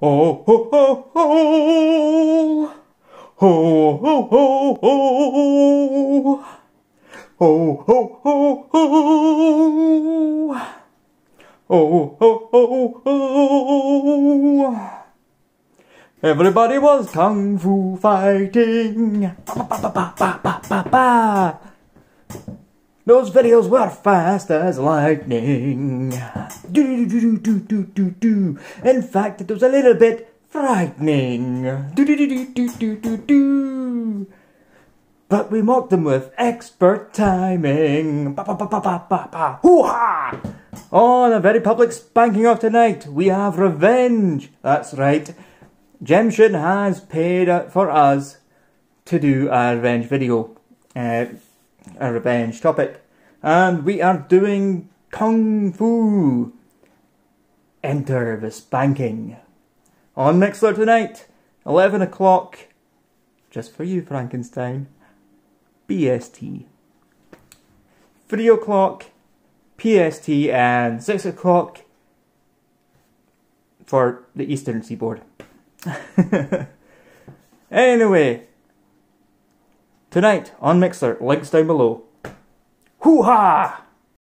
Ho ho ho ho! Ho ho ho ho! Ho ho ho ho! Ho ho ho ho! Everybody was kung fu fighting. Ba, ba, ba, ba, ba, ba, ba. Those videos were fast as lightning. Do, do, do, do, do, do, do. In fact, it was a little bit frightening. Do, do, do, do, do, do, do. But we mocked them with expert timing. Ba, ba, ba, ba, ba, ba, ba. Hoo-ha! On a very public spanking of tonight, we have revenge. That's right. Jemshyn has paid for us to do a revenge video. Uh, a revenge topic. And we are doing Kung Fu. Enter the spanking. On Mixlr tonight, 11 o'clock. Just for you, Frankenstein. BST. 3 o'clock, PST, and 6 o'clock for the Eastern Seaboard. anyway, Tonight on Mixlr, links down below. Hoo ha!